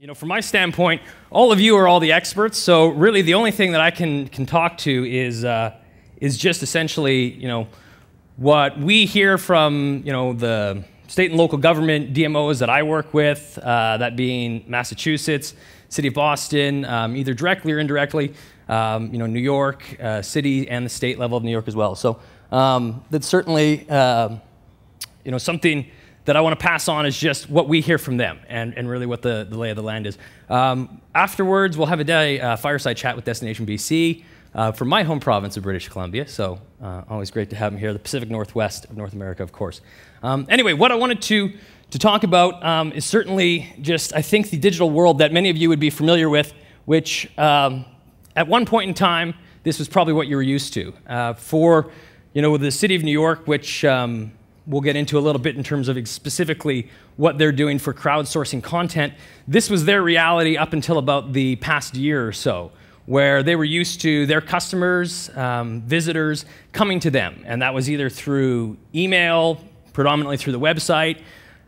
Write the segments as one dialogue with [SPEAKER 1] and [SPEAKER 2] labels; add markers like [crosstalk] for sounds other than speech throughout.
[SPEAKER 1] You know, from my standpoint, all of you are all the experts. So really, the only thing that I can can talk to is uh, is just essentially, you know, what we hear from you know the state and local government DMOs that I work with, uh, that being Massachusetts, City of Boston, um, either directly or indirectly, um, you know, New York uh, City and the state level of New York as well. So um, that's certainly uh, you know something that I want to pass on is just what we hear from them and, and really what the, the lay of the land is. Um, afterwards, we'll have a day uh, fireside chat with Destination BC uh, from my home province of British Columbia. So uh, always great to have them here, the Pacific Northwest of North America, of course. Um, anyway, what I wanted to, to talk about um, is certainly just, I think, the digital world that many of you would be familiar with, which um, at one point in time, this was probably what you were used to. Uh, for, you know, the city of New York, which um, we'll get into a little bit in terms of specifically what they're doing for crowdsourcing content. This was their reality up until about the past year or so, where they were used to their customers, um, visitors coming to them. And that was either through email, predominantly through the website,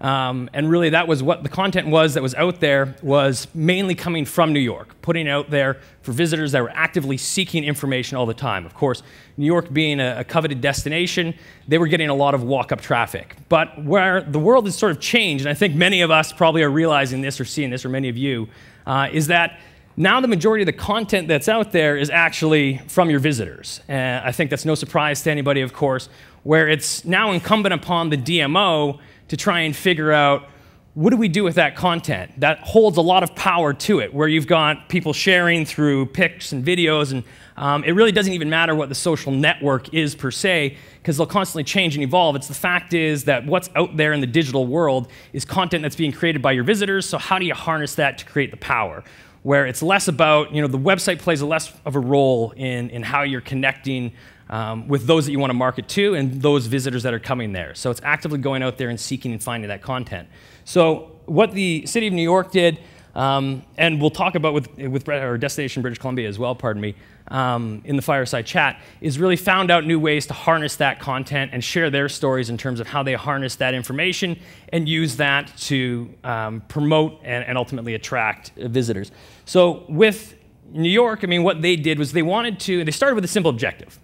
[SPEAKER 1] um, and really, that was what the content was that was out there, was mainly coming from New York, putting out there for visitors that were actively seeking information all the time. Of course, New York being a, a coveted destination, they were getting a lot of walk up traffic. But where the world has sort of changed, and I think many of us probably are realizing this or seeing this, or many of you, uh, is that now the majority of the content that's out there is actually from your visitors. And I think that's no surprise to anybody, of course, where it's now incumbent upon the DMO to try and figure out what do we do with that content that holds a lot of power to it, where you've got people sharing through pics and videos, and um, it really doesn't even matter what the social network is per se, because they'll constantly change and evolve. It's the fact is that what's out there in the digital world is content that's being created by your visitors, so how do you harness that to create the power? Where it's less about, you know, the website plays a less of a role in, in how you're connecting um, with those that you want to market to and those visitors that are coming there. So it's actively going out there and seeking and finding that content. So what the city of New York did, um, and we'll talk about with, with our destination British Columbia as well, pardon me, um, in the fireside chat, is really found out new ways to harness that content and share their stories in terms of how they harness that information and use that to um, promote and, and ultimately attract visitors. So with New York, I mean, what they did was they wanted to, they started with a simple objective.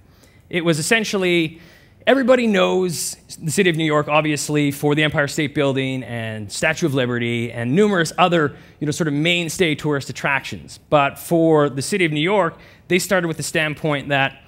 [SPEAKER 1] It was essentially everybody knows the city of New York, obviously, for the Empire State Building and Statue of Liberty and numerous other, you know, sort of mainstay tourist attractions. But for the city of New York, they started with the standpoint that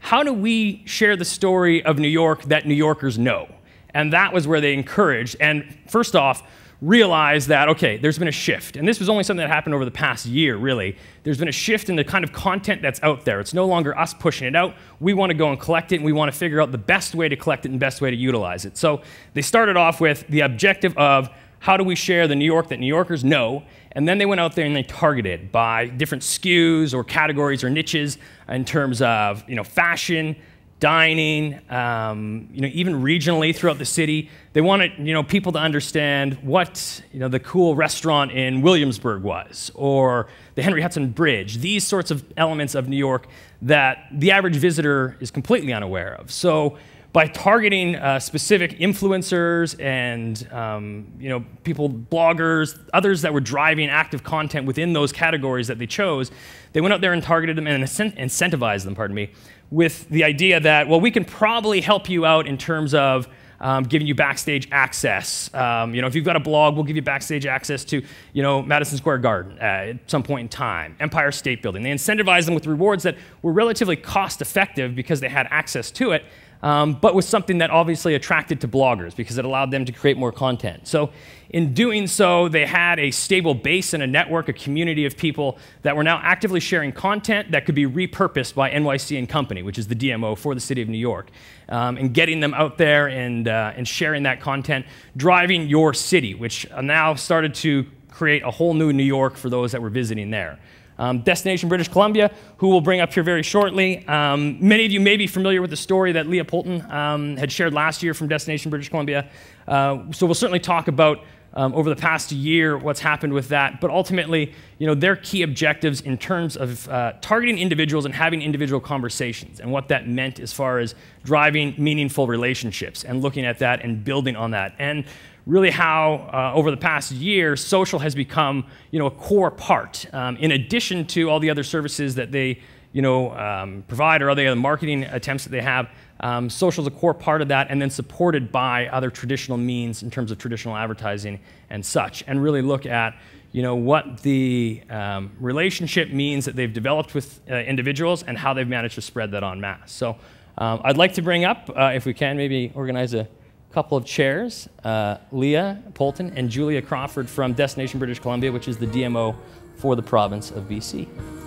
[SPEAKER 1] how do we share the story of New York that New Yorkers know? And that was where they encouraged. And first off, realize that, okay, there's been a shift. And this was only something that happened over the past year, really. There's been a shift in the kind of content that's out there. It's no longer us pushing it out. We want to go and collect it, and we want to figure out the best way to collect it and best way to utilize it. So they started off with the objective of how do we share the New York that New Yorkers know? And then they went out there and they targeted by different SKUs or categories or niches in terms of you know, fashion, dining, um, you know, even regionally throughout the city. They wanted, you know, people to understand what, you know, the cool restaurant in Williamsburg was, or the Henry Hudson Bridge. These sorts of elements of New York that the average visitor is completely unaware of. So by targeting uh, specific influencers and um, you know people, bloggers, others that were driving active content within those categories that they chose, they went out there and targeted them and incentivized them. Pardon me, with the idea that well, we can probably help you out in terms of um, giving you backstage access. Um, you know, if you've got a blog, we'll give you backstage access to, you know, Madison Square Garden uh, at some point in time, Empire State Building. They incentivized them with rewards that were relatively cost effective because they had access to it um, but was something that obviously attracted to bloggers because it allowed them to create more content. So in doing so, they had a stable base and a network, a community of people that were now actively sharing content that could be repurposed by NYC and Company, which is the DMO for the city of New York, um, and getting them out there and, uh, and sharing that content, driving your city, which now started to create a whole new New York for those that were visiting there. Um, Destination British Columbia, who we'll bring up here very shortly. Um, many of you may be familiar with the story that Leah Poulton um, had shared last year from Destination British Columbia. Uh, so we'll certainly talk about um, over the past year what's happened with that. But ultimately, you know, their key objectives in terms of uh, targeting individuals and having individual conversations and what that meant as far as driving meaningful relationships and looking at that and building on that. And really how uh, over the past year social has become you know a core part um, in addition to all the other services that they you know um, provide or other marketing attempts that they have um, social is a core part of that and then supported by other traditional means in terms of traditional advertising and such and really look at you know what the um, relationship means that they've developed with uh, individuals and how they've managed to spread that en masse so um, i'd like to bring up uh, if we can maybe organize a couple of chairs, uh, Leah Poulton and Julia Crawford from Destination British Columbia, which is the DMO for the province of BC.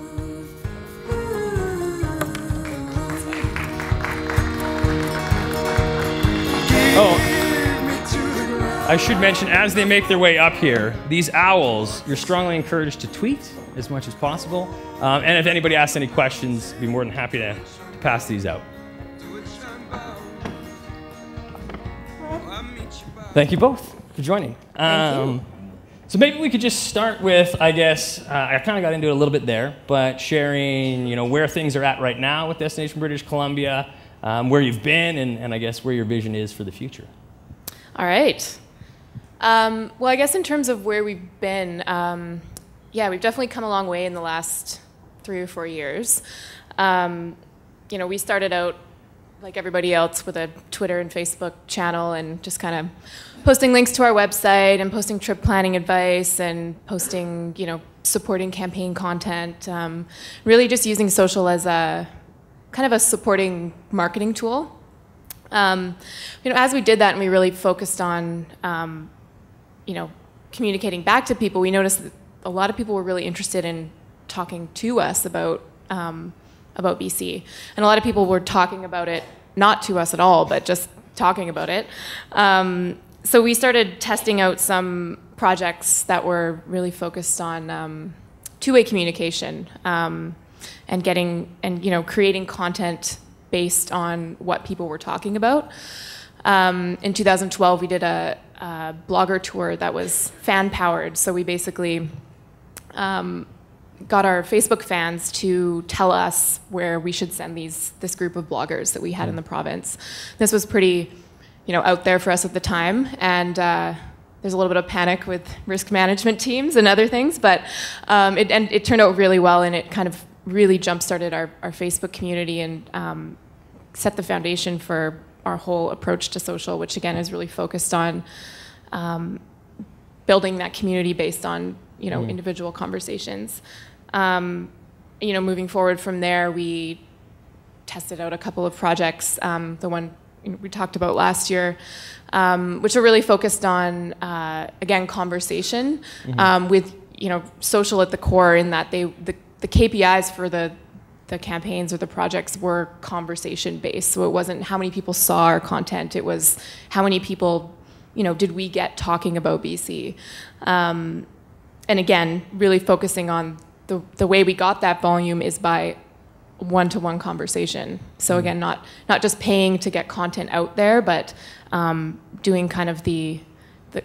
[SPEAKER 1] I should mention, as they make their way up here, these owls, you're strongly encouraged to tweet as much as possible. Um, and if anybody asks any questions, I'd be more than happy to, to pass these out. Thank you both for joining. Um, so maybe we could just start with, I guess, uh, I kind of got into it a little bit there, but sharing, you know, where things are at right now with Destination British Columbia, um, where you've been, and, and, I guess where your vision is for the future.
[SPEAKER 2] All right. Um, well, I guess in terms of where we've been, um, yeah, we've definitely come a long way in the last three or four years. Um, you know, we started out like everybody else with a Twitter and Facebook channel and just kind of posting links to our website and posting trip planning advice and posting, you know, supporting campaign content. Um, really just using social as a kind of a supporting marketing tool. Um, you know, as we did that and we really focused on, um, you know, communicating back to people, we noticed that a lot of people were really interested in talking to us about um, about BC. And a lot of people were talking about it, not to us at all, but just talking about it. Um, so we started testing out some projects that were really focused on um, two-way communication um, and getting and you know creating content based on what people were talking about. Um, in 2012, we did a, a, blogger tour that was fan powered. So we basically um, got our Facebook fans to tell us where we should send these this group of bloggers that we had in the province. This was pretty, you know, out there for us at the time, and uh, there's a little bit of panic with risk management teams and other things, but um, it and it turned out really well, and it kind of really jump started our, our Facebook community and um, set the foundation for our whole approach to social, which again is really focused on um, building that community based on you know mm. individual conversations. Um, you know, moving forward from there, we tested out a couple of projects. Um, the one we talked about last year, um, which are really focused on uh, again conversation mm-hmm. um, with you know social at the core. In that they the, the KPIs for the the campaigns or the projects were conversation based. So it wasn't how many people saw our content. It was how many people you know did we get talking about BC. Um, and again, really focusing on the, the way we got that volume is by one-to-one conversation. So mm. again, not not just paying to get content out there, but um, doing kind of the, the,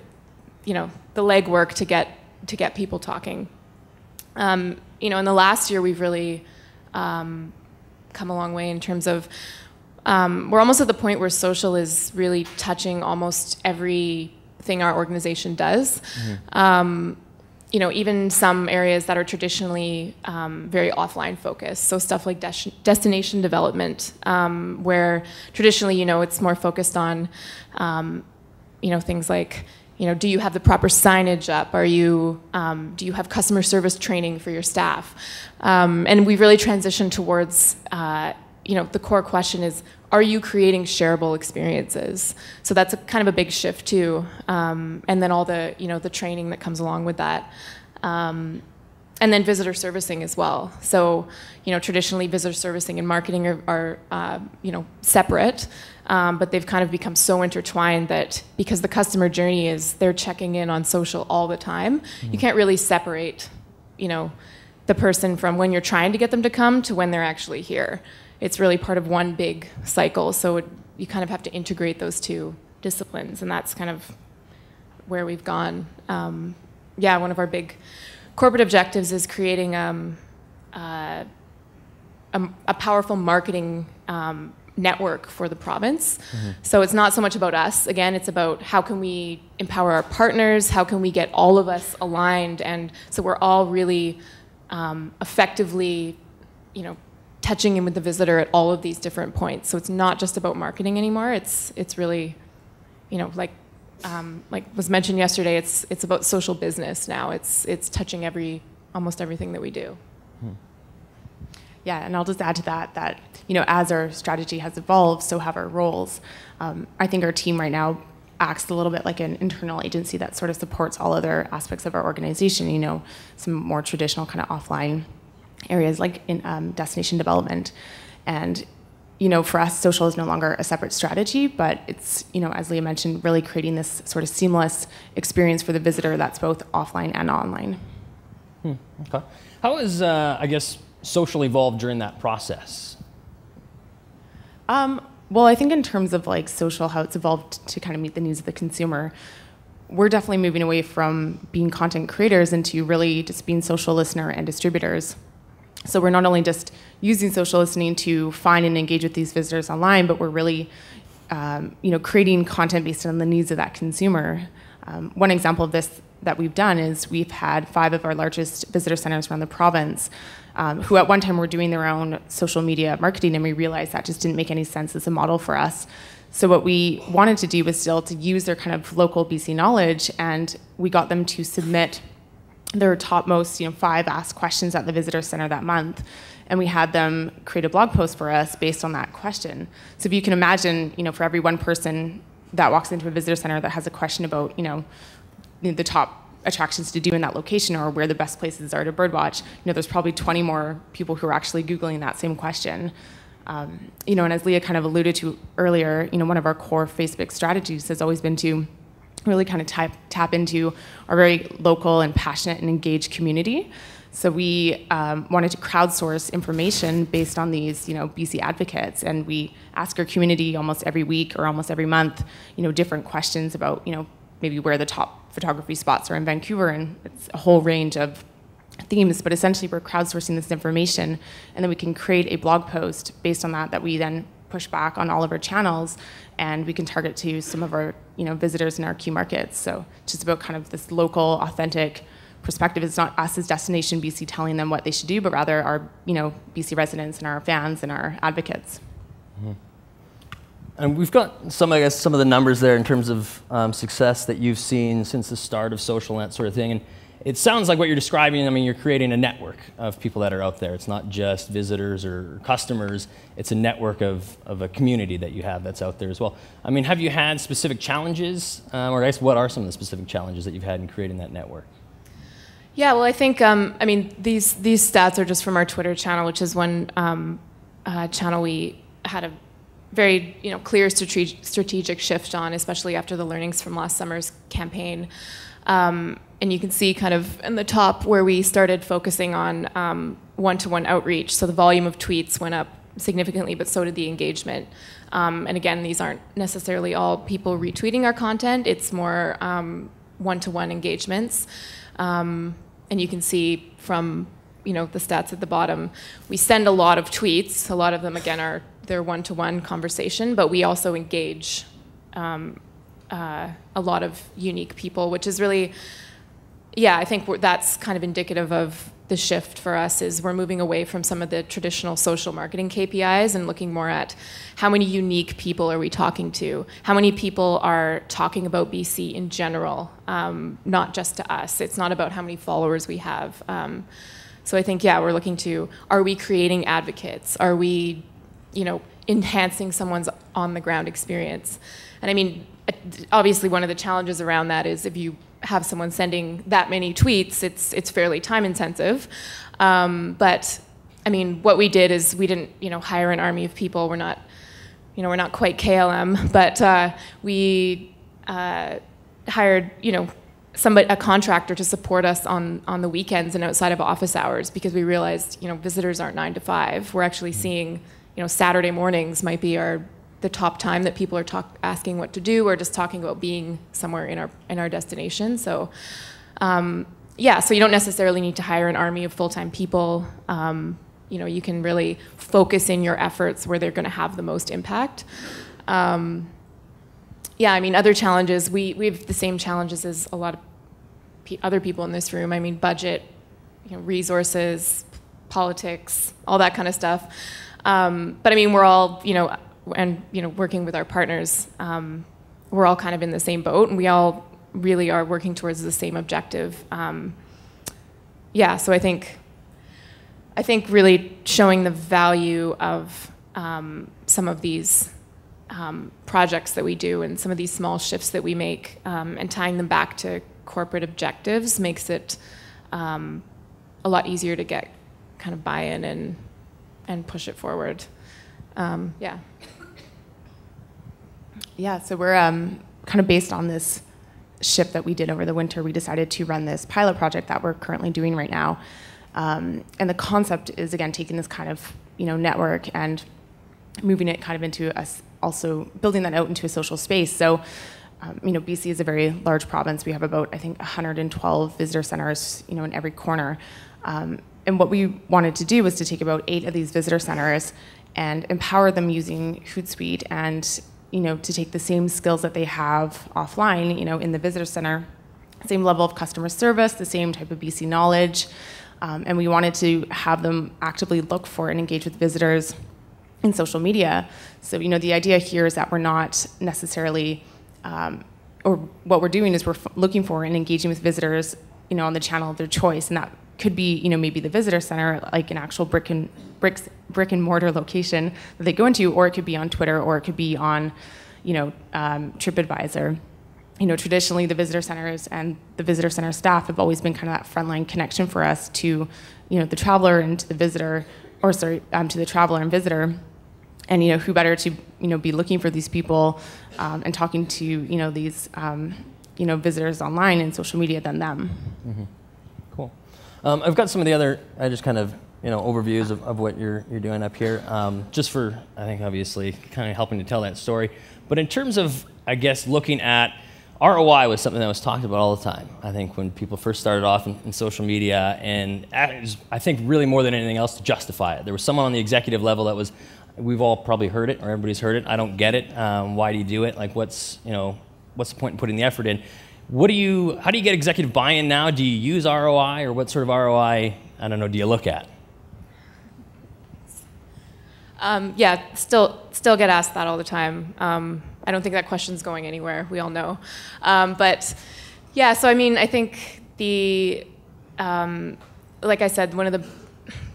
[SPEAKER 2] you know, the legwork to get to get people talking. Um, you know, in the last year, we've really um, come a long way in terms of um, we're almost at the point where social is really touching almost everything our organization does. Mm you know, even some areas that are traditionally um, very offline focused. So stuff like des destination development, um, where traditionally, you know, it's more focused on, um, you know, things like, you know, do you have the proper signage up? Are you, um, do you have customer service training for your staff? Um, and we've really transitioned towards, uh, you know, the core question is, are you creating shareable experiences? So that's a, kind of a big shift too. Um, and then all the, you know, the training that comes along with that. Um, and then visitor servicing as well. So, you know, traditionally visitor servicing and marketing are, are uh, you know, separate, um, but they've kind of become so intertwined that because the customer journey is they're checking in on social all the time, mm-hmm. you can't really separate, you know, the person from when you're trying to get them to come to when they're actually here it's really part of one big cycle. So it, you kind of have to integrate those two disciplines, and that's kind of where we've gone. Um, yeah, one of our big corporate objectives is creating um, uh, a, a, powerful marketing um, network for the province. Mm-hmm. So it's not so much about us. Again, it's about how can we empower our partners, how can we get all of us aligned, and so we're all really um, effectively, you know, touching in with the visitor at all of these different points. So it's not just about marketing anymore. It's it's really, you know, like um, like was mentioned yesterday. It's it's about social business now. It's it's touching every almost everything that we do. Hmm.
[SPEAKER 3] Yeah, and I'll just add to that that you know as our strategy has evolved, so have our roles. Um, I think our team right now acts a little bit like an internal agency that sort of supports all other aspects of our organization. You know, some more traditional kind of offline areas like in um, destination development. And you know, for us, social is no longer a separate strategy, but it's, you know, as Leah mentioned, really creating this sort of seamless experience for the visitor that's both offline and online.
[SPEAKER 1] Hmm, okay. How has, uh, I guess, social evolved during that process?
[SPEAKER 3] Um, well, I think in terms of like social, how it's evolved to kind of meet the needs of the consumer, we're definitely moving away from being content creators into really just being social listener and distributors. So we're not only just using social listening to find and engage with these visitors online, but we're really um, you know, creating content based on the needs of that consumer. Um, one example of this that we've done is we've had five of our largest visitor centers around the province um, who at one time were doing their own social media marketing, and we realized that just didn't make any sense as a model for us. So what we wanted to do was still to use their kind of local BC knowledge, and we got them to submit their topmost, you know, five asked questions at the visitor center that month, and we had them create a blog post for us based on that question. So if you can imagine, you know, for every one person that walks into a visitor center that has a question about, you know, the top attractions to do in that location or where the best places are to birdwatch, you know, there's probably 20 more people who are actually Googling that same question. Um, you know, and as Leah kind of alluded to earlier, you know, one of our core Facebook strategies has always been to really kind of tap, tap into our very local and passionate and engaged community. So we um, wanted to crowdsource information based on these, you know, BC advocates, and we ask our community almost every week or almost every month, you know, different questions about, you know, maybe where the top photography spots are in Vancouver, and it's a whole range of themes. But essentially, we're crowdsourcing this information, and then we can create a blog post based on that that we then push back on all of our channels. And we can target to some of our you know visitors in our key markets. So just about kind of this local authentic perspective it's not us as destination bc telling them what they should do but rather our you know bc residents and our fans and our advocates mm-hmm.
[SPEAKER 1] and we've got some i guess some of the numbers there in terms of um, success that you've seen since the start of social and that sort of thing and it sounds like what you're describing, I mean, you're creating a network of people that are out there. It's not just visitors or customers, it's a network of, of a community that you have that's out there as well. I mean, have you had specific challenges, um, or I guess what are some of the specific challenges that you've had in creating that network?
[SPEAKER 2] Yeah, well, I think, um, I mean, these, these stats are just from our Twitter channel, which is one um, uh, channel we had a very you know, clear strategic shift on, especially after the learnings from last summer's campaign. Um, and you can see kind of in the top where we started focusing on um, one-to-one outreach. So the volume of tweets went up significantly, but so did the engagement. Um, and again, these aren't necessarily all people retweeting our content. It's more um, one-to-one engagements. Um, and you can see from you know the stats at the bottom, we send a lot of tweets. A lot of them, again, are their one-to-one conversation, but we also engage um, uh, a lot of unique people, which is really yeah, I think that's kind of indicative of the shift for us is we're moving away from some of the traditional social marketing KPIs and looking more at how many unique people are we talking to? How many people are talking about BC in general, um, not just to us. It's not about how many followers we have. Um, so I think, yeah, we're looking to, are we creating advocates? Are we, you know, enhancing someone's on the ground experience? And I mean, obviously one of the challenges around that is if you have someone sending that many tweets, it's it's fairly time intensive. Um, but I mean, what we did is we didn't you know hire an army of people. We're not you know we're not quite KLM, [laughs] but uh, we uh, hired you know somebody a contractor to support us on on the weekends and outside of office hours because we realized you know visitors aren't nine to five. We're actually seeing you know Saturday mornings might be our the top time that people are talk, asking what to do or just talking about being somewhere in our in our destination. So. Um, yeah, so you don't necessarily need to hire an army of full-time people. Um, you know, you can really focus in your efforts where they're going to have the most impact. Um, yeah, I mean, other challenges. We we have the same challenges as a lot of other people in this room. I mean, budget, you know, resources, politics, all that kind of stuff. Um, but I mean, we're all you know, and you know, working with our partners, um, we're all kind of in the same boat, and we all really are working towards the same objective. Um, yeah, so I think I think really showing the value of um, some of these um, projects that we do and some of these small shifts that we make um, and tying them back to corporate objectives makes it um, a lot easier to get kind of buy-in and and push it forward. Um, yeah.
[SPEAKER 3] Yeah, so we're um, kind of based on this shift that we did over the winter. We decided to run this pilot project that we're currently doing right now. Um, and the concept is again taking this kind of you know network and moving it kind of into us also building that out into a social space. So um, you know BC is a very large province. We have about I think 112 visitor centers you know in every corner. Um, and what we wanted to do was to take about eight of these visitor centers and empower them using Hootsuite and you know to take the same skills that they have offline you know in the visitor center, same level of customer service, the same type of BC knowledge. Um, and we wanted to have them actively look for and engage with visitors in social media. So, you know, the idea here is that we're not necessarily, um, or what we're doing is we're looking for and engaging with visitors, you know, on the channel of their choice, and that could be, you know, maybe the visitor center, like an actual brick and bricks, brick and mortar location that they go into, or it could be on Twitter, or it could be on, you know, um, TripAdvisor you know, traditionally the visitor centers and the visitor center staff have always been kind of that frontline connection for us to, you know, the traveler and to the visitor, or sorry, um, to the traveler and visitor. And you know, who better to you know be looking for these people um, and talking to you know these um, you know visitors online and social media than them.
[SPEAKER 1] Mm-hmm. Cool. Um, I've got some of the other. I just kind of you know overviews of, of what you're you're doing up here, um, just for I think obviously kind of helping to tell that story. But in terms of I guess looking at ROI was something that was talked about all the time. I think when people first started off in, in social media, and I think really more than anything else to justify it. There was someone on the executive level that was, we've all probably heard it, or everybody's heard it. I don't get it. Um, why do you do it? Like, what's you know, what's the point in putting the effort in? What do you? How do you get executive buy-in now? Do you use ROI, or what sort of ROI? I don't know. Do you look at?
[SPEAKER 2] Um, yeah, still still get asked that all the time. Um, I don't think that question's going anywhere. We all know, um, but yeah. So I mean, I think the um, like I said, one of the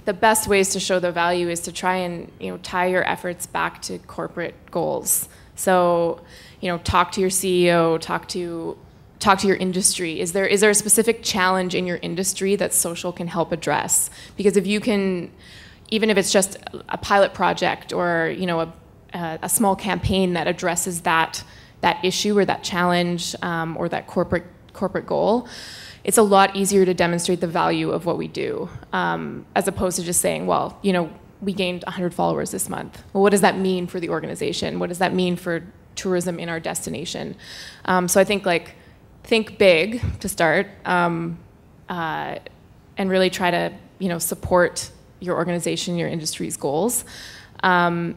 [SPEAKER 2] the best ways to show the value is to try and you know tie your efforts back to corporate goals. So you know, talk to your CEO, talk to talk to your industry. Is there is there a specific challenge in your industry that social can help address? Because if you can even if it's just a pilot project or you know a, a small campaign that addresses that that issue or that challenge um, or that corporate corporate goal, it's a lot easier to demonstrate the value of what we do um, as opposed to just saying, well, you know, we gained 100 followers this month. Well, what does that mean for the organization? What does that mean for tourism in our destination? Um, so I think like think big to start um, uh, and really try to you know support your organization, your industry's goals. Um,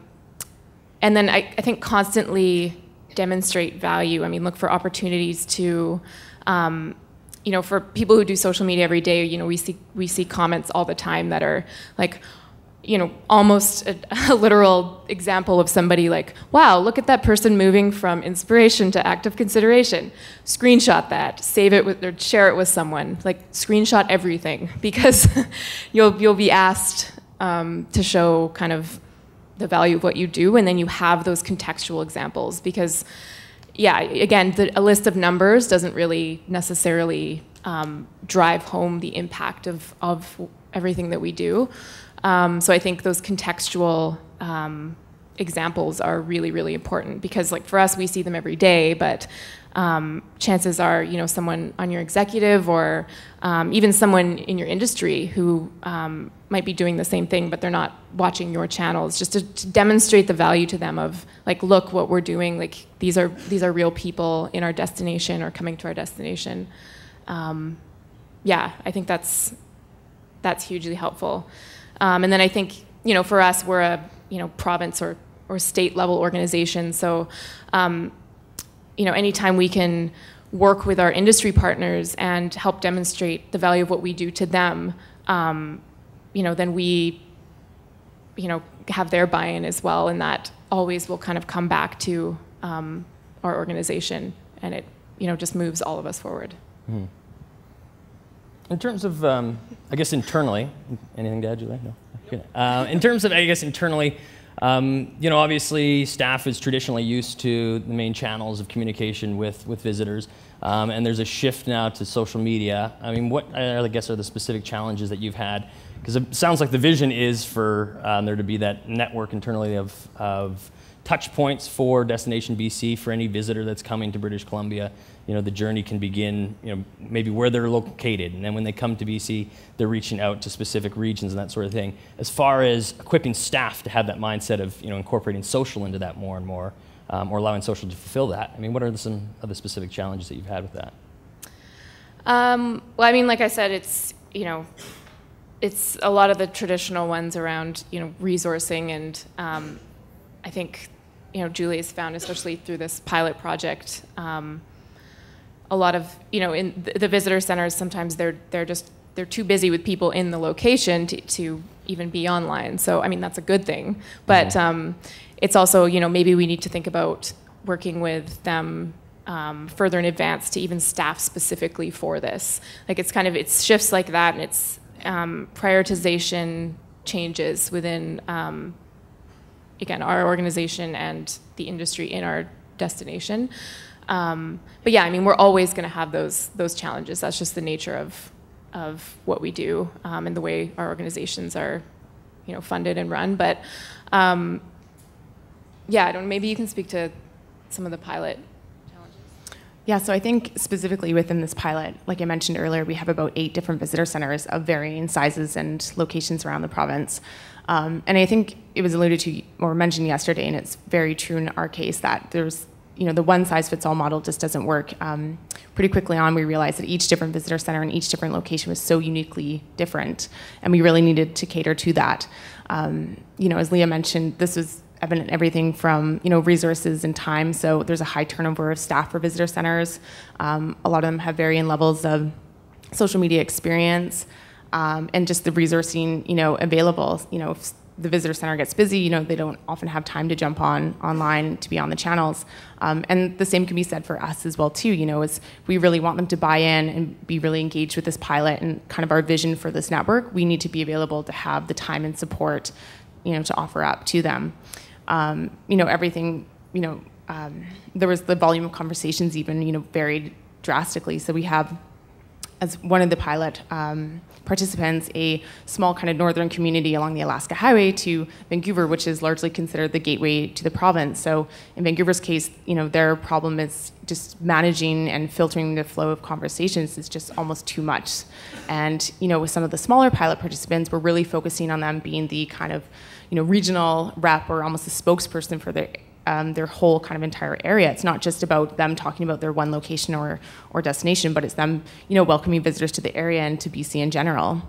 [SPEAKER 2] and then I, I, think constantly demonstrate value. I mean, look for opportunities to, um, you know, for people who do social media every day, you know, we see we see comments all the time that are like, you know, almost a, [laughs] a, literal example of somebody like, wow, look at that person moving from inspiration to active consideration. Screenshot that, save it with, or share it with someone. Like, screenshot everything [laughs] because [laughs] you'll you'll be asked um, to show kind of the value of what you do, and then you have those contextual examples because, yeah, again, the, a list of numbers doesn't really necessarily um, drive home the impact of of everything that we do. Um, so I think those contextual um, examples are really, really important because, like, for us, we see them every day, but um, chances are, you know, someone on your executive or um, even someone in your industry who um, might be doing the same thing, but they're not watching your channels, just to, to, demonstrate the value to them of like, look what we're doing. Like these are these are real people in our destination or coming to our destination. Um, yeah, I think that's that's hugely helpful. Um, and then I think you know, for us, we're a you know province or or state level organization, so um, you know, anytime we can work with our industry partners and help demonstrate the value of what we do to them, um, you know, then we, you know, have their buy-in as well, and that always will kind of come back to um, our organization, and it, you know, just moves all of us forward. Mm.
[SPEAKER 1] In terms of, um, I guess internally, anything to add, Julie? No. Okay. Uh, in terms of, I guess internally, um, you know, obviously, staff is traditionally used to the main channels of communication with, with visitors, um, and there's a shift now to social media. I mean, what I guess are the specific challenges that you've had? Because it sounds like the vision is for um, there to be that network internally of, of touch points for Destination BC for any visitor that's coming to British Columbia. You know, the journey can begin, you know, maybe where they're located, and then when they come to BC, they're reaching out to specific regions and that sort of thing. As far as equipping staff to have that mindset of, you know, incorporating social into that more and more, um, or allowing social to fulfill that. I mean, what are some of the specific challenges that you've had with that?
[SPEAKER 2] Um, well, I mean, like I said, it's you know, it's a lot of the traditional ones around you know resourcing and um, I think you know Julie has found, especially through this pilot project, um, a lot of you know in the visitor centers sometimes they're they're just they're too busy with people in the location to, to even be online. So I mean that's a good thing, but mm-hmm. um, it's also you know maybe we need to think about working with them um, further in advance to even staff specifically for this. Like it's kind of it's shifts like that, and it's um, prioritization changes within um, again, our organization and the industry in our destination. Um, but yeah, I mean, we're always going to have those those challenges. That's just the nature of of what we do um, and the way our organizations are, you know, funded and run. But um, yeah, I don't. Maybe you can speak to some of the pilot challenges.
[SPEAKER 3] yeah, so I think specifically within this pilot, like I mentioned earlier, we have about eight different visitor centers of varying sizes and locations around the province. Um, and I think it was alluded to or mentioned yesterday, and it's very true in our case that there's, you know, the one size fits all model just doesn't work. Um, pretty quickly on, we realized that each different visitor center and each different location was so uniquely different, and we really needed to cater to that. Um, you know, as Leah mentioned, this was evident everything from you know resources and time. So there's a high turnover of staff for visitor centers. Um, a lot of them have varying levels of social media experience um, and just the resourcing you know available. You know if the visitor center gets busy, you know they don't often have time to jump on online to be on the channels. Um, and the same can be said for us as well too. You know, is we really want them to buy in and be really engaged with this pilot and kind of our vision for this network. We need to be available to have the time and support, you know, to offer up to them um, you know, everything, you know, um, there was the volume of conversations even, you know, varied drastically. So we have, as one of the pilot um, participants, a small kind of northern community along the Alaska Highway to Vancouver, which is largely considered the gateway to the province. So in Vancouver's case, you know, their problem is just managing and filtering the flow of conversations is just almost too much. And, you know, with some of the smaller pilot participants, we're really focusing on them being the kind of you know, regional rep or almost a spokesperson for their um, their whole kind of entire area. It's not just about them talking about their one location or or destination, but it's them, you know, welcoming visitors to the area and to BC in general.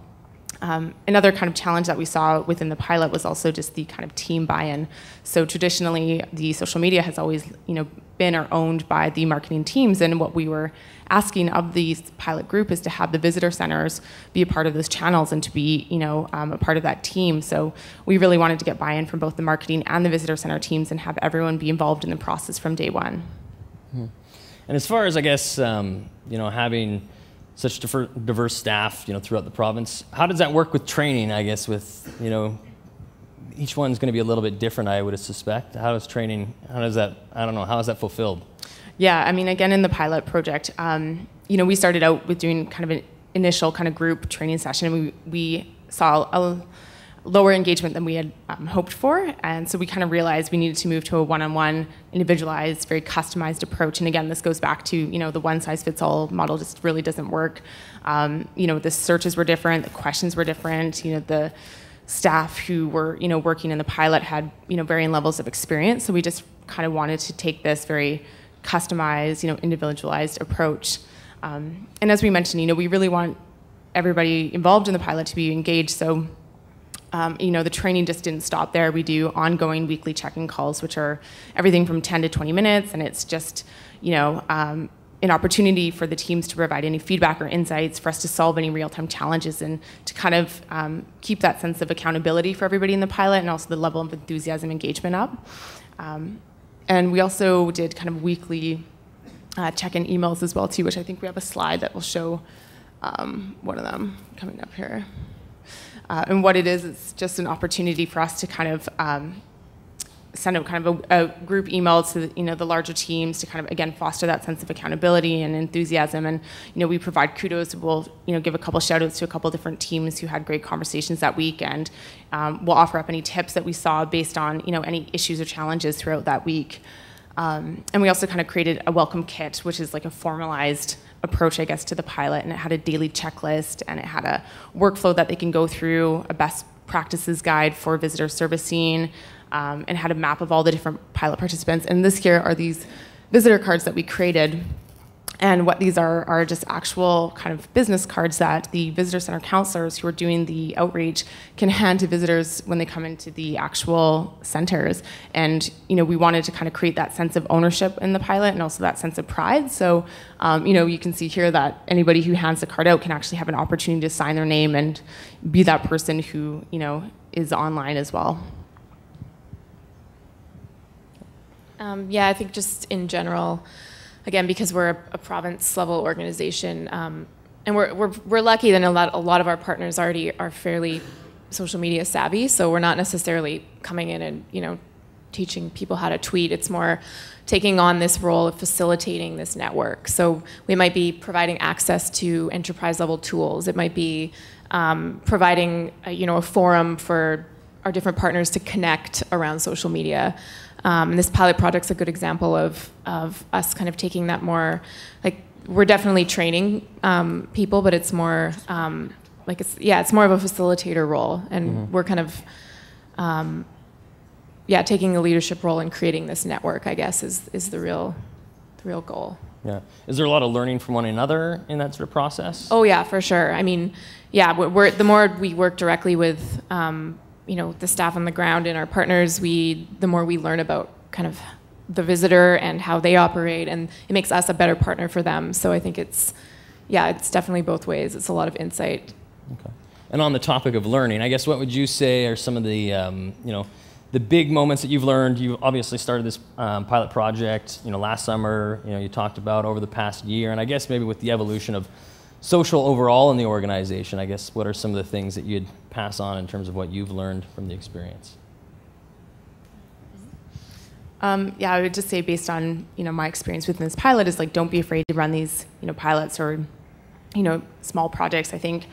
[SPEAKER 3] Um, another kind of challenge that we saw within the pilot was also just the kind of team buy-in. So traditionally, the social media has always, you know, been or owned by the marketing teams, and what we were asking of the pilot group is to have the visitor centers be a part of those channels and to be, you know, um, a part of that team. So we really wanted to get buy-in from both the marketing and the visitor center teams and have everyone be involved in the process from day one.
[SPEAKER 1] Hmm. And as far as I guess, um, you know, having such diverse staff, you know, throughout the province. How does that work with training? I guess with you know, each one's going to be a little bit different. I would suspect. How is training? How does that? I don't know. How is that fulfilled?
[SPEAKER 3] Yeah, I mean, again, in the pilot project, um, you know, we started out with doing kind of an initial kind of group training session. We we saw a, lower engagement than we had um, hoped for. And so we kind of realized we needed to move to a one-on-one, individualized, very customized approach. And again, this goes back to, you know, the one-size-fits-all model just really doesn't work. Um, you know, the searches were different, the questions were different, you know, the staff who were, you know, working in the pilot had, you know, varying levels of experience. So we just kind of wanted to take this very customized, you know, individualized approach. Um, and as we mentioned, you know, we really want everybody involved in the pilot to be engaged. So um, you know, the training just didn't stop there. We do ongoing weekly check-in calls, which are everything from 10 to 20 minutes, and it's just, you know, um, an opportunity for the teams to provide any feedback or insights for us to solve any real-time challenges and to kind of um, keep that sense of accountability for everybody in the pilot and also the level of enthusiasm engagement up. Um, and we also did kind of weekly uh, check-in emails as well too, which I think we have a slide that will show um, one of them coming up here. Uh, and what it is, it's just an opportunity for us to kind of um, send out kind of a, a, group email to you know the larger teams to kind of again foster that sense of accountability and enthusiasm. And you know we provide kudos. We'll you know give a couple shout outs to a couple different teams who had great conversations that week, and um, we'll offer up any tips that we saw based on you know any issues or challenges throughout that week. Um, and we also kind of created a welcome kit, which is like a formalized approach, I guess, to the pilot, and it had a daily checklist and it had a workflow that they can go through, a best practices guide for visitor servicing, um, and had a map of all the different pilot participants. And this here are these visitor cards that we created and what these are are just actual kind of business cards that the visitor center counselors who are doing the outreach can hand to visitors when they come into the actual centers. And you know, we wanted to kind of create that sense of ownership in the pilot and also that sense of pride. So um, you know, you can see here that anybody who hands the card out can actually have an opportunity to sign their name and be that person who you know is online as well.
[SPEAKER 2] Um, yeah, I think just in general again, because we're a, a province level organization, um, and we're, we're, we're lucky that a lot, a lot of our partners already are fairly social media savvy, so we're not necessarily coming in and, you know, teaching people how to tweet. It's more taking on this role of facilitating this network. So we might be providing access to enterprise level tools. It might be um, providing, a, you know, a forum for our different partners to connect around social media. Um, and this pilot project's a good example of, of us kind of taking that more, like, we're definitely training um, people, but it's more, um, like, it's, yeah, it's more of a facilitator role. And mm-hmm. we're kind of, um, yeah, taking a leadership role in creating this network, I guess, is, is the real, the real goal.
[SPEAKER 1] Yeah. Is there a lot of learning from one another in that sort of process?
[SPEAKER 2] Oh, yeah, for sure. I mean, yeah, we're, the more we work directly with um, you know the staff on the ground and our partners, we the more we learn about kind of the visitor and how they operate, and it makes us a better partner for them. So I think it's yeah, it's definitely both ways. It's a lot of insight.
[SPEAKER 1] Okay. And on the topic of learning, I guess what would you say are some of the um, you know the big moments that you've learned? You obviously started this um, pilot project, you know, last summer. You know, you talked about over the past year, and I guess maybe with the evolution of social overall in the organization, I guess what are some of the things that you'd pass on in terms of what you've learned from the experience?
[SPEAKER 3] Um, yeah, I would just say based on you know my experience with this pilot is like don't be afraid to run these you know pilots or you know small projects. I think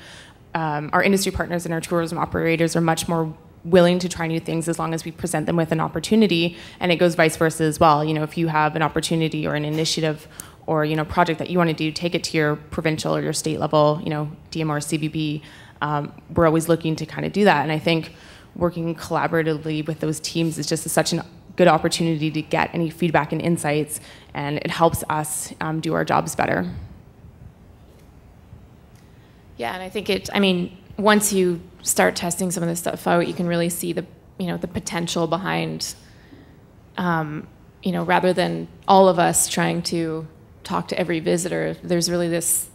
[SPEAKER 3] um, our industry partners and our tourism operators are much more willing to try new things as long as we present them with an opportunity, and it goes vice versa as well. You know, if you have an opportunity or an initiative or you know project that you want to do, take it to your provincial or your state level, you know DMO, CVB. Um, we're always looking to kind of do that, and I think working collaboratively with those teams is just such a good opportunity to get any feedback and insights, and it helps us um, do our jobs better.
[SPEAKER 2] Yeah, and I think it. I mean, once you start testing some of this stuff out, you can really see the you know the potential behind. Um, you know, rather than all of us trying to talk to every visitor, there's really this,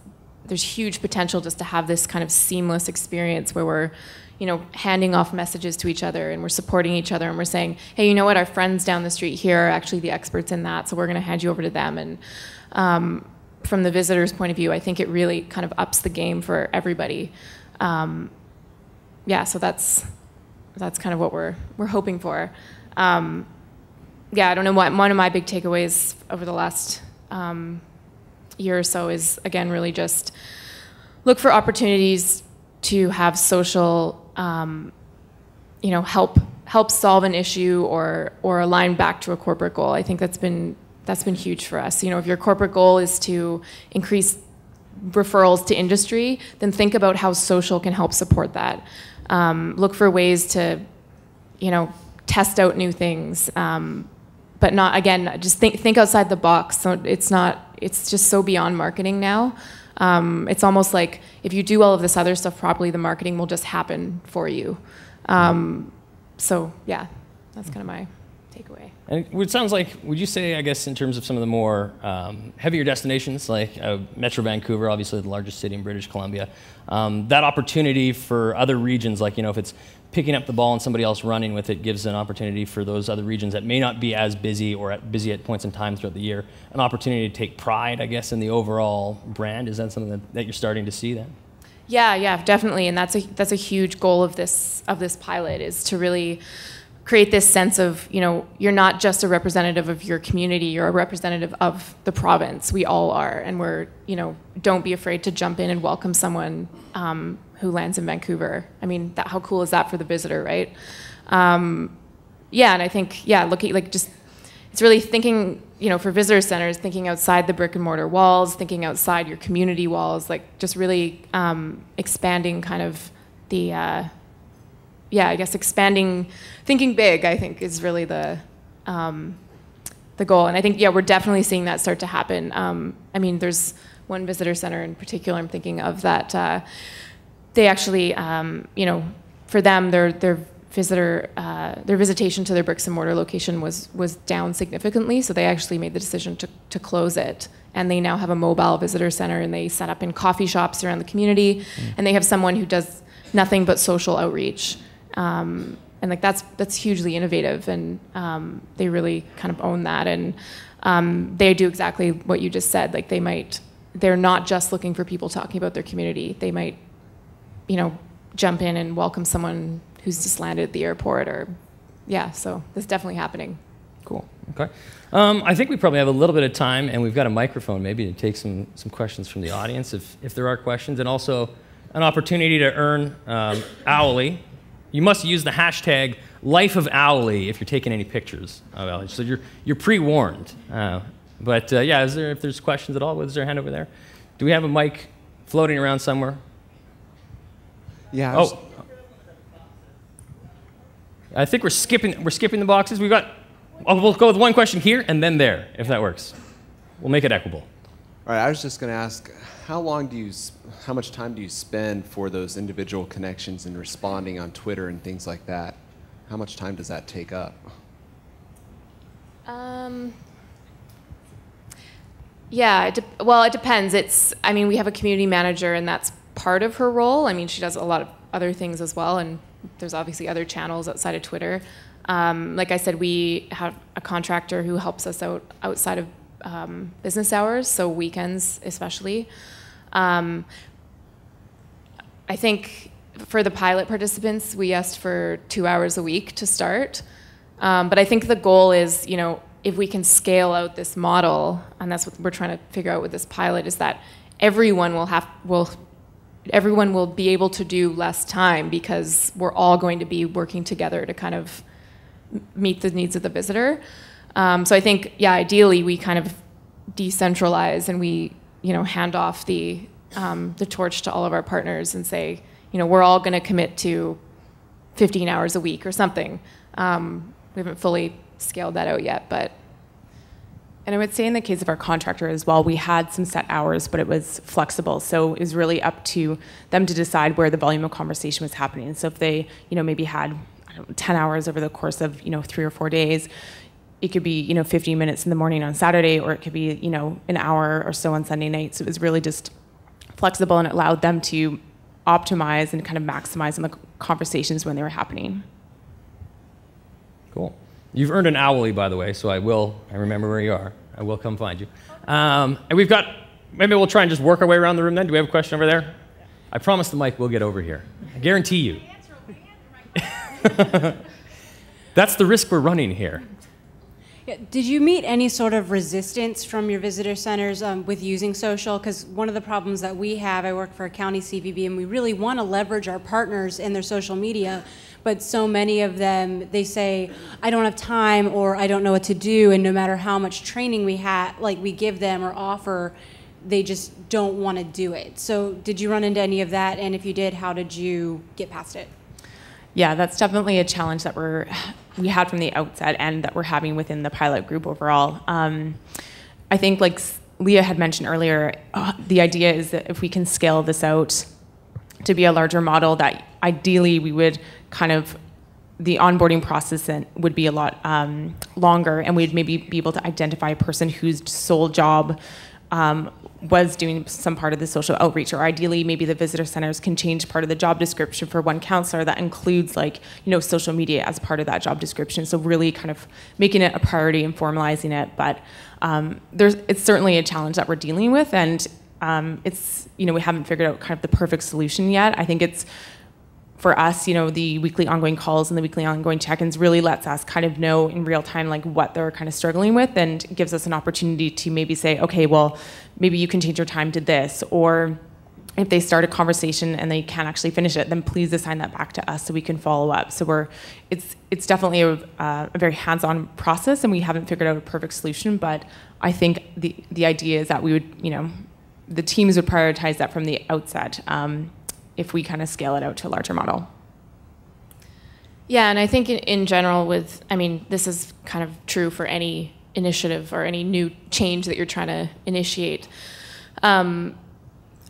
[SPEAKER 2] there's huge potential just to have this kind of seamless experience where we're, you know, handing off messages to each other and we're supporting each other and we're saying, hey, you know what, our friends down the street here are actually the experts in that, so we're going to hand you over to them. And um, from the visitor's point of view, I think it really kind of ups the game for everybody. Um, yeah, so that's that's kind of what we're we're hoping for. Um, yeah, I don't know what one of my big takeaways over the last um, year or so is again really just look for opportunities to have social um, you know, help help solve an issue or or align back to a corporate goal. I think that's been that's been huge for us. You know, if your corporate goal is to increase referrals to industry, then think about how social can help support that. Um, look for ways to, you know, test out new things, um, but not again. Just think think outside the box. So it's not. It's just so beyond marketing now. Um, it's almost like if you do all of this other stuff properly, the marketing will just happen for you. Um, so yeah, that's kind of my takeaway.
[SPEAKER 1] And it sounds like, would you say, I guess, in terms of some of the more um, heavier destinations, like uh, Metro Vancouver, obviously the largest city in British Columbia, um, that opportunity for other regions, like, you know, if it's picking up the ball and somebody else running with it gives an opportunity for those other regions that may not be as busy or at busy at points in time throughout the year, an opportunity to take pride, I guess, in the overall brand. Is that something that, that you're starting to see then?
[SPEAKER 2] Yeah, yeah, definitely, and that's a that's a huge goal of this of this pilot is to really create this sense of you know you're not just a representative of your community you're a representative of the province we all are and we're you know don't be afraid to jump in and welcome someone um, who lands in vancouver i mean that, how cool is that for the visitor right um, yeah and i think yeah looking like just it's really thinking you know for visitor centers thinking outside the brick and mortar walls thinking outside your community walls like just really um, expanding kind of the uh, yeah, I guess expanding, thinking big, I think is really the um, the goal. And I think yeah, we're definitely seeing that start to happen. Um, I mean, there's one visitor center in particular I'm thinking of that uh, they actually, um, you know, for them their their visitor uh, their visitation to their bricks and mortar location was was down significantly. So they actually made the decision to to close it. And they now have a mobile visitor center, and they set up in coffee shops around the community, mm. and they have someone who does nothing but social outreach. Um, and like that's that's hugely innovative, and um, they really kind of own that, and um, they do exactly what you just said. Like they might, they're not just looking for people talking about their community. They might, you know, jump in and welcome someone who's just landed at the airport, or yeah. So that's definitely happening.
[SPEAKER 1] Cool. Okay. Um, I think we probably have a little bit of time, and we've got a microphone maybe to take some, some questions from the audience if, if there are questions, and also an opportunity to earn um, Owly you must use the hashtag life of Owly if you're taking any pictures of Owly. So you're, you're pre-warned. Uh, but uh, yeah, is there, if there's questions at all, is there a hand over there? Do we have a mic floating around somewhere?
[SPEAKER 4] Yeah.
[SPEAKER 1] I oh. I think we're skipping, we're skipping the boxes. We've got, oh, we'll go with one question here and then there, if that works. We'll make it equitable.
[SPEAKER 4] All right, I was just going to ask, how long do you, how much time do you spend for those individual connections and responding on Twitter and things like that? How much time does that take up?
[SPEAKER 2] Um, yeah, it de- well, it depends. It's, I mean, we have a community manager, and that's part of her role. I mean, she does a lot of other things as well, and there's obviously other channels outside of Twitter. Um, like I said, we have a contractor who helps us out outside of um, business hours, so weekends especially. Um, I think for the pilot participants, we asked for two hours a week to start. Um, but I think the goal is, you know, if we can scale out this model, and that's what we're trying to figure out with this pilot, is that everyone will have will everyone will be able to do less time because we're all going to be working together to kind of meet the needs of the visitor. Um, so I think, yeah, ideally we kind of decentralize and we you know, hand off the, um, the torch to all of our partners and say, you know, we're all going to commit to 15 hours a week or something. Um, we haven't fully scaled that out yet, but.
[SPEAKER 3] And I would say in the case of our contractor as well, we had some set hours, but it was flexible. So it was really up to them to decide where the volume of conversation was happening. So if they, you know, maybe had know, 10 hours over the course of, you know, three or four days, it could be you know 15 minutes in the morning on Saturday, or it could be you know an hour or so on Sunday night. So it was really just flexible and it allowed them to optimize and kind of maximize on the conversations when they were happening.
[SPEAKER 1] Cool. You've earned an Owly, by the way, so I will. I remember where you are. I will come find you. Um, and we've got. Maybe we'll try and just work our way around the room. Then, do we have a question over there? I promise the mic will get over here. I guarantee you. [laughs] [laughs] That's the risk we're running here.
[SPEAKER 5] Yeah, did you meet any sort of resistance from your visitor centers um, with using social? Because one of the problems that we have, I work for a county CVB, and we really want to leverage our partners in their social media, but so many of them they say, "I don't have time," or "I don't know what to do," and no matter how much training we have, like we give them or offer, they just don't want to do it. So, did you run into any of that? And if you did, how did you get past it?
[SPEAKER 3] Yeah, that's definitely a challenge that we're we had from the outset and that we're having within the pilot group overall. Um, I think, like Leah had mentioned earlier, uh, the idea is that if we can scale this out to be a larger model, that ideally we would kind of the onboarding process would be a lot um, longer, and we'd maybe be able to identify a person whose sole job um, was doing some part of the social outreach or ideally maybe the visitor centers can change part of the job description for one counselor that includes like you know social media as part of that job description. So really kind of making it a priority and formalizing it. But um, there's it's certainly a challenge that we're dealing with. And um, it's you know we haven't figured out kind of the perfect solution yet. I think it's for us, you know, the weekly ongoing calls and the weekly ongoing check-ins really lets us kind of know in real time like what they're kind of struggling with and gives us an opportunity to maybe say, okay, well, maybe you can change your time to this or if they start a conversation and they can't actually finish it, then please assign that back to us so we can follow up. So we're, it's it's definitely a, uh, a very hands-on process, and we haven't figured out a perfect solution. But I think the the idea is that we would, you know, the teams would prioritize that from the outset. Um, if we kind of scale it out to a larger model.
[SPEAKER 2] Yeah, and I think in, in, general, with, I mean, this is kind of true for any initiative or any new change that you're trying to initiate. Um,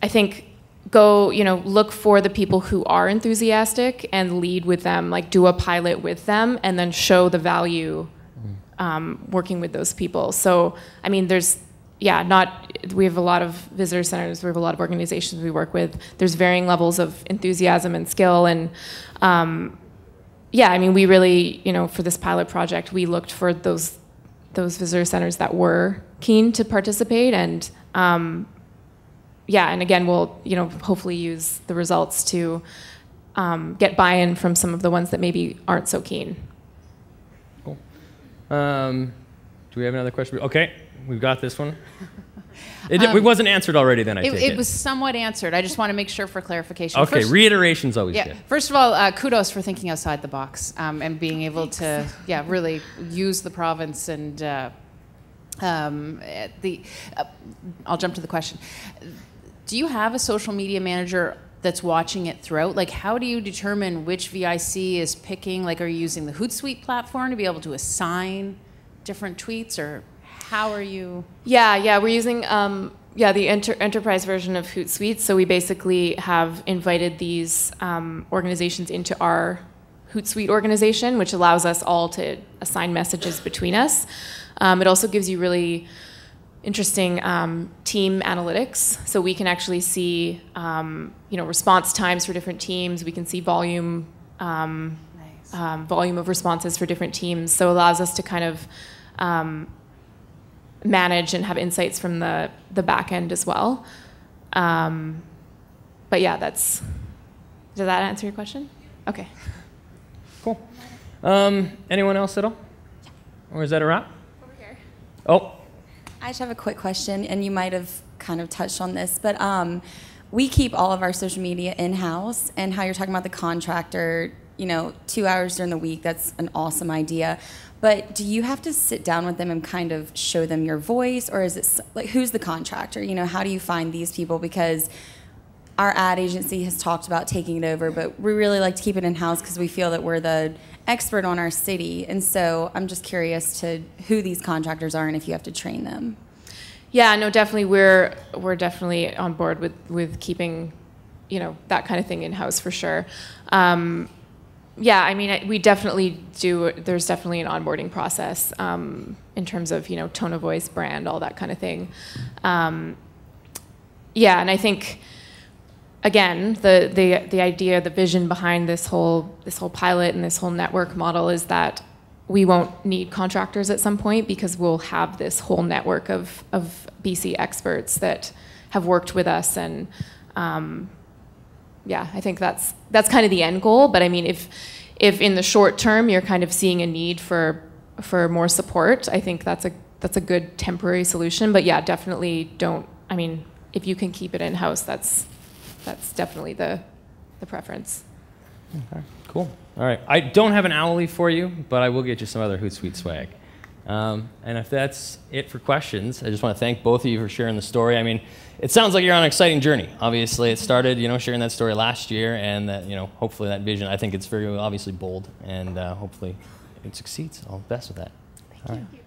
[SPEAKER 2] I think go, you know, look for the people who are enthusiastic and lead with them, like do a pilot with them, and then show the value um, working with those people. So, I mean, there's yeah, not, we have a lot of visitor centers, we have a lot of organizations we work with. There's varying levels of enthusiasm and skill. And um, yeah, I mean, we really, you know, for this pilot project, we looked for those, those visitor centers that were keen to participate. And um, yeah, and again, we'll, you know, hopefully use the results to um, get buy-in from some of the ones that maybe aren't so keen.
[SPEAKER 1] Cool. Um, do we have another question? Okay we've got this one. It, um, it, wasn't answered already. Then I
[SPEAKER 6] it,
[SPEAKER 1] it,
[SPEAKER 6] it, was somewhat answered. I just want to make sure for clarification.
[SPEAKER 1] Okay, First, reiteration's always
[SPEAKER 6] yeah,
[SPEAKER 1] good.
[SPEAKER 6] First of all, uh, kudos for thinking outside the box um, and being able to, yeah, really use the province and uh, um, the. Uh, I'll jump to the question. Do you have a social media manager that's watching it throughout? Like, how do you determine which VIC is picking? Like, are you using the Hootsuite platform to be able to assign different tweets, or how are you?
[SPEAKER 2] Yeah, yeah, we're using um, yeah the enter enterprise version of Hootsuite. So we basically have invited these um, organizations into our Hootsuite organization, which allows us all to assign messages between us. Um, it also gives you really interesting um, team analytics, so we can actually see um, you know response times for different teams. We can see volume. Um, nice. Um, volume of responses for different teams, so it allows us to kind of um, manage and have insights from the, the back end as well. Um, but yeah, that's, does that answer your question? Okay.
[SPEAKER 1] Cool. Um, anyone else at all? Or is that a wrap? Over here. Oh.
[SPEAKER 7] I just have a quick question, and you might have kind of touched on this, but um, we keep all of our social media in-house, and how you're talking about the contractor, you know, two hours during the week, that's an awesome idea. But do you have to sit down with them and kind of show them your voice, or is it like who's the contractor? You know, how do you find these people? Because our ad agency has talked about taking it over, but we really like to keep it in house because we feel that we're the expert on our city. And so I'm just curious to who these contractors are and if you have to train them.
[SPEAKER 2] Yeah, no, definitely we're we're definitely on board with with keeping, you know, that kind of thing in house for sure. Um, yeah, I mean, we definitely do. There's definitely an onboarding process um, in terms of you know tone of voice, brand, all that kind of thing. Um, yeah, and I think again, the the the idea, the vision behind this whole this whole pilot and this whole network model is that we won't need contractors at some point because we'll have this whole network of of BC experts that have worked with us and. Um, yeah, I think that's that's kind of the end goal. But I mean, if if in the short term you're kind of seeing a need for for more support. I think that's a that's a good temporary solution. But yeah, definitely don't. I mean, if you can keep it in house, that's that's definitely the the preference.
[SPEAKER 1] Okay, cool. All right. I don't have an Owly for you, but I will get you some other Hootsuite swag. Um, and if that's it for questions, I just want to thank both of you for sharing the story. I mean, it sounds like you're on an exciting journey. Obviously, it started, you know, sharing that story last year, and that, you know, hopefully that vision. I think it's very obviously bold, and uh, hopefully it succeeds. All the best with that. Thank All you. Right.